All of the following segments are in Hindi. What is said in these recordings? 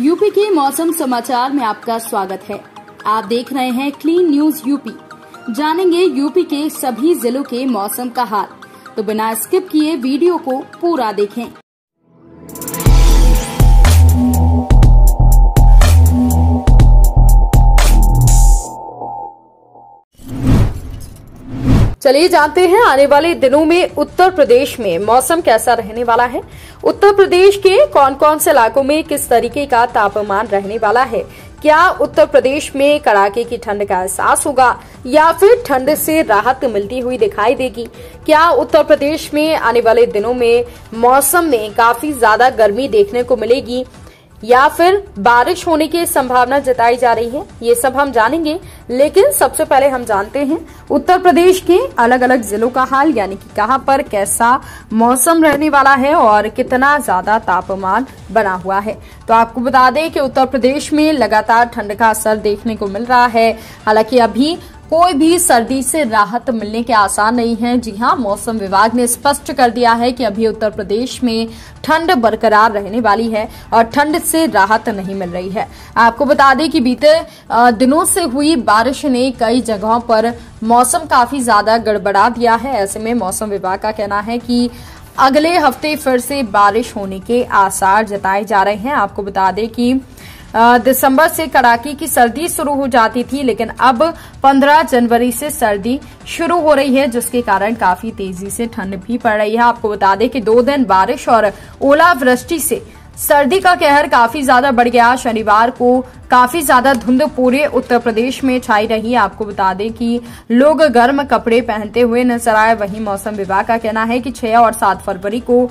यूपी के मौसम समाचार में आपका स्वागत है। आप देख रहे हैं क्लीन न्यूज़ यूपी। जानेंगे यूपी के सभी जिलों के मौसम का हाल। तो बिना स्किप किए वीडियो को पूरा देखें। चलिए जानते हैं, आने वाले दिनों में उत्तर प्रदेश में मौसम कैसा रहने वाला है? उत्तर प्रदेश के कौन कौन से इलाकों में किस तरीके का तापमान रहने वाला है? क्या उत्तर प्रदेश में कड़ाके की ठंड का एहसास होगा? या फिर ठंड से राहत मिलती हुई दिखाई देगी? क्या उत्तर प्रदेश में आने वाले दिनों में मौसम में काफ़ी ज़्यादा गर्मी देखने को मिलेगी? या फिर बारिश होने की संभावना जताई जा रही है, ये सब हम जानेंगे, लेकिन सबसे पहले हम जानते हैं, उत्तर प्रदेश के अलग अलग जिलों का हाल, यानी कि कहाँ पर कैसा मौसम रहने वाला है और कितना ज़्यादा तापमान बना हुआ है। तो आपको बता दें कि उत्तर प्रदेश में लगातार ठंड का असर देखने को मिल रहा है। हालाँकि अभी कोई भी सर्दी से राहत मिलने के आसार नहीं है। जी हाँ, मौसम विभाग ने स्पष्ट कर दिया है कि अभी उत्तर प्रदेश में ठंड बरकरार रहने वाली है और ठंड से राहत नहीं मिल रही है। आपको बता दें कि बीते दिनों से हुई बारिश ने कई जगहों पर मौसम काफ़ी ज़्यादा गड़बड़ा दिया है। ऐसे में मौसम विभाग का कहना है कि अगले हफ़्ते फिर से बारिश होने के आसार जताए जा रहे हैं। आपको बता दें कि दिसंबर से कड़ाके की सर्दी शुरू हो जाती थी, लेकिन अब 15 जनवरी से सर्दी शुरू हो रही है, जिसके कारण काफ़ी तेज़ी से ठंड भी पड़ रही है। आपको बता दें कि दो दिन बारिश और ओलावृष्टि से सर्दी का कहर काफ़ी ज़्यादा बढ़ गया। शनिवार को काफ़ी ज़्यादा धुंध पूरे उत्तर प्रदेश में छाई रही आपको बता दें कि लोग गर्म कपड़े पहनते हुए नज़र आए। वहीं मौसम विभाग का कहना है कि 6 और 7 फरवरी को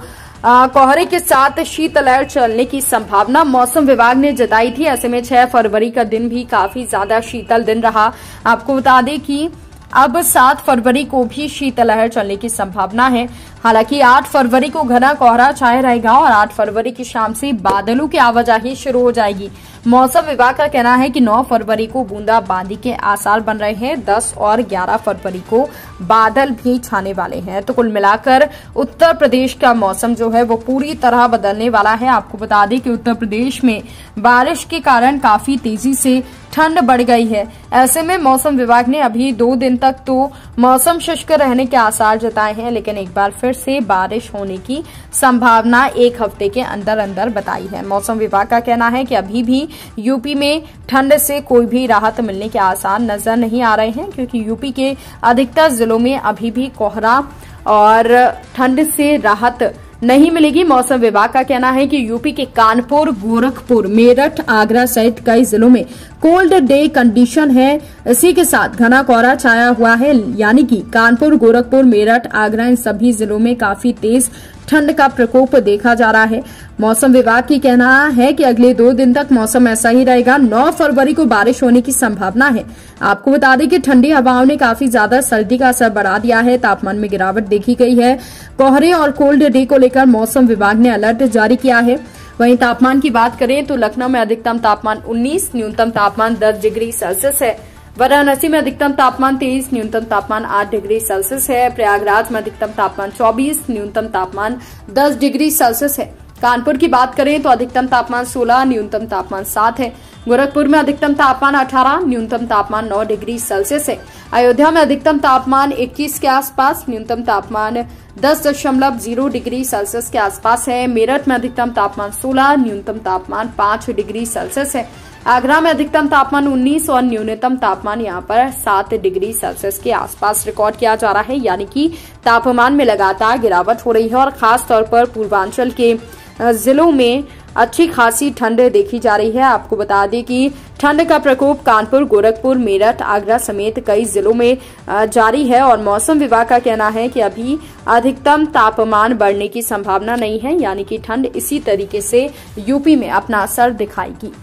कोहरे के साथ शीतलहर चलने की संभावना मौसम विभाग ने जताई थी। ऐसे में 6 फरवरी का दिन भी काफ़ी ज़्यादा शीतल दिन रहा। आपको बता दें कि अब 7 फरवरी को भी शीतलहर चलने की संभावना है। हालाँकि 8 फरवरी को घना कोहरा छाया रहेगा और 8 फरवरी की शाम से बादलों की आवाजाही शुरू हो जाएगी। मौसम विभाग का कहना है कि 9 फरवरी को बूंदाबांदी के आसार बन रहे हैं। 10 और 11 फरवरी को बादल भी छाने वाले हैं। तो कुल मिलाकर उत्तर प्रदेश का मौसम जो है वो पूरी तरह बदलने वाला है। आपको बता दें कि उत्तर प्रदेश में बारिश के कारण काफ़ी तेज़ी से ठंड बढ़ गई है। ऐसे में मौसम विभाग ने अभी दो दिन तक तो मौसम शुष्क रहने के आसार जताए हैं, लेकिन एक बार फिर से बारिश होने की संभावना एक हफ़्ते के अंदर अंदर बताई है। मौसम विभाग का कहना है कि अभी भी यूपी में ठंड से कोई भी राहत मिलने के आसार नज़र नहीं आ रहे हैं, क्योंकि यूपी के अधिकतर जिलों में अभी भी कोहरा और ठंड से राहत नहीं मिलेगी। मौसम विभाग का कहना है कि यूपी के कानपुर, गोरखपुर, मेरठ, आगरा सहित कई जिलों में कोल्ड डे कंडीशन है। इसी के साथ घना कोहरा छाया हुआ है, यानी कि कानपुर, गोरखपुर, मेरठ, आगरा, इन सभी जिलों में काफ़ी तेज ठंड का प्रकोप देखा जा रहा है। मौसम विभाग की कहना है कि अगले दो दिन तक मौसम ऐसा ही रहेगा। 9 फरवरी को बारिश होने की संभावना है। आपको बता दें कि ठंडी हवाओं ने काफ़ी ज़्यादा सर्दी का असर बढ़ा दिया है। तापमान में गिरावट देखी गई है। कोहरे और कोल्ड डे को लेकर मौसम विभाग ने अलर्ट जारी किया है। वहीं तापमान की बात करें तो लखनऊ में अधिकतम तापमान 19 न्यूनतम तापमान 10 डिग्री सेल्सियस है। वाराणसी में अधिकतम तापमान 23 न्यूनतम तापमान 8 डिग्री सेल्सियस है। प्रयागराज में अधिकतम तापमान 24 न्यूनतम तापमान 10 डिग्री सेल्सियस है। कानपुर की बात करें तो अधिकतम तापमान 16 न्यूनतम तापमान 7 है। गोरखपुर में अधिकतम तापमान 18 न्यूनतम तापमान 9 डिग्री सेल्सियस है। अयोध्या में अधिकतम तापमान 21 के आसपास, न्यूनतम तापमान दस दशमलव ज़ीरो डिग्री सेल्सियस के आसपास है। मेरठ में अधिकतम तापमान 16 न्यूनतम तापमान 5 डिग्री सेल्सियस है। आगरा में अधिकतम तापमान 19 और न्यूनतम तापमान यहाँ पर 7 डिग्री सेल्सियस के आसपास रिकॉर्ड किया जा रहा है, यानी कि तापमान में लगातार गिरावट हो रही है और खास तौर पर पूर्वांचल के जिलों में अच्छी खासी ठंड देखी जा रही है। आपको बता दें कि ठंड का प्रकोप कानपुर, गोरखपुर, मेरठ, आगरा समेत कई जिलों में जारी है और मौसम विभाग का कहना है कि अभी अधिकतम तापमान बढ़ने की संभावना नहीं है, यानी कि ठंड इसी तरीके से यूपी में अपना असर दिखाएगी।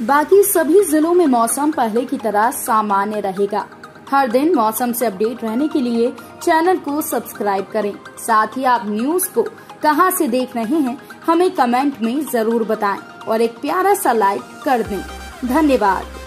बाकी सभी जिलों में मौसम पहले की तरह सामान्य रहेगा। हर दिन मौसम से अपडेट रहने के लिए चैनल को सब्सक्राइब करें। साथ ही आप न्यूज़ को कहाँ से देख रहे हैं, हमें कमेंट में ज़रूर बताएँ और एक प्यारा सा लाइक कर दें। धन्यवाद।